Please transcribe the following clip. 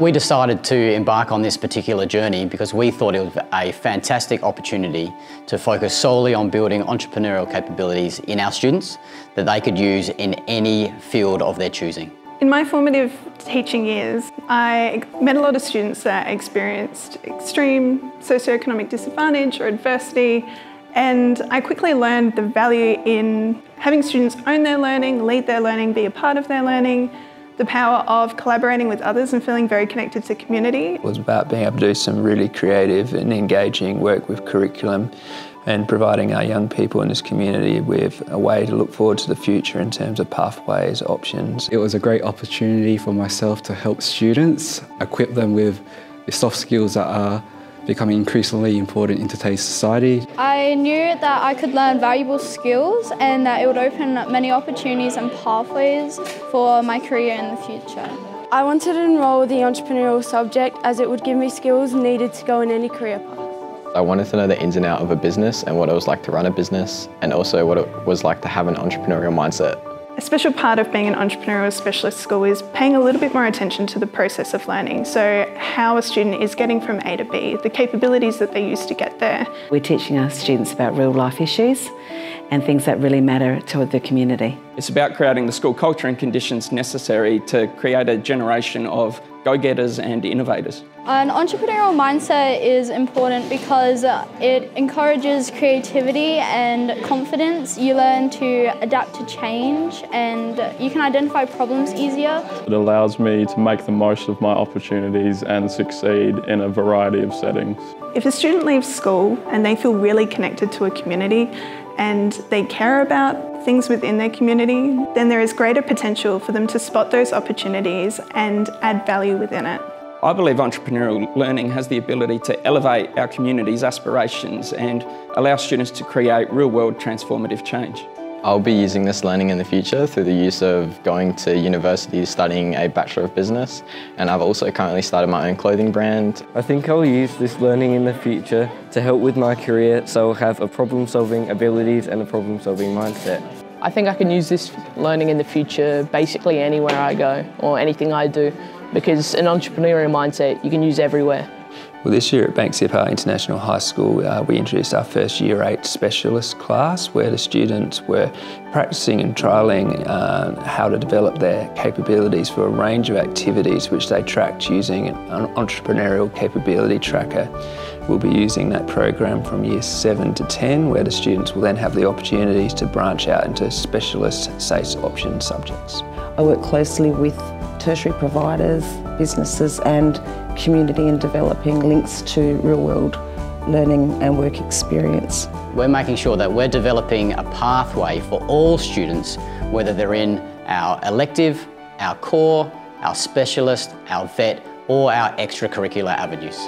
We decided to embark on this particular journey because we thought it was a fantastic opportunity to focus solely on building entrepreneurial capabilities in our students that they could use in any field of their choosing. In my formative teaching years, I met a lot of students that experienced extreme socioeconomic disadvantage or adversity and I quickly learned the value in having students own their learning, lead their learning, be a part of their learning, the power of collaborating with others and feeling very connected to community. It was about being able to do some really creative and engaging work with curriculum and providing our young people in this community with a way to look forward to the future in terms of pathways, options. It was a great opportunity for myself to help students, equip them with the soft skills that are becoming increasingly important in today's society. I knew that I could learn valuable skills and that it would open up many opportunities and pathways for my career in the future. I wanted to enrol the entrepreneurial subject as it would give me skills needed to go in any career path. I wanted to know the ins and outs of a business and what it was like to run a business and also what it was like to have an entrepreneurial mindset. A special part of being an entrepreneurial specialist school is paying a little bit more attention to the process of learning. So how a student is getting from A to B, the capabilities that they use to get there. We're teaching our students about real life issues and things that really matter to the community. It's about creating the school culture and conditions necessary to create a generation of go-getters and innovators. An entrepreneurial mindset is important because it encourages creativity and confidence. You learn to adapt to change and you can identify problems easier. It allows me to make the most of my opportunities and succeed in a variety of settings. If a student leaves school and they feel really connected to a community and they care about things within their community, then there is greater potential for them to spot those opportunities and add value within it. I believe entrepreneurial learning has the ability to elevate our community's aspirations and allow students to create real-world transformative change. I'll be using this learning in the future through the use of going to university studying a Bachelor of Business and I've also currently started my own clothing brand. I think I'll use this learning in the future to help with my career so I'll have a problem solving abilities and a problem solving mindset. I think I can use this learning in the future basically anywhere I go or anything I do because an entrepreneurial mindset you can use everywhere. Well, this year at Banks International High School, uh, we introduced our first Year 8 specialist class where the students were practicing and trialling uh, how to develop their capabilities for a range of activities which they tracked using an entrepreneurial capability tracker. We'll be using that program from Year 7 to 10 where the students will then have the opportunities to branch out into specialist SACE option subjects. I work closely with tertiary providers, businesses and community in developing links to real world learning and work experience. We're making sure that we're developing a pathway for all students, whether they're in our elective, our core, our specialist, our vet or our extracurricular avenues.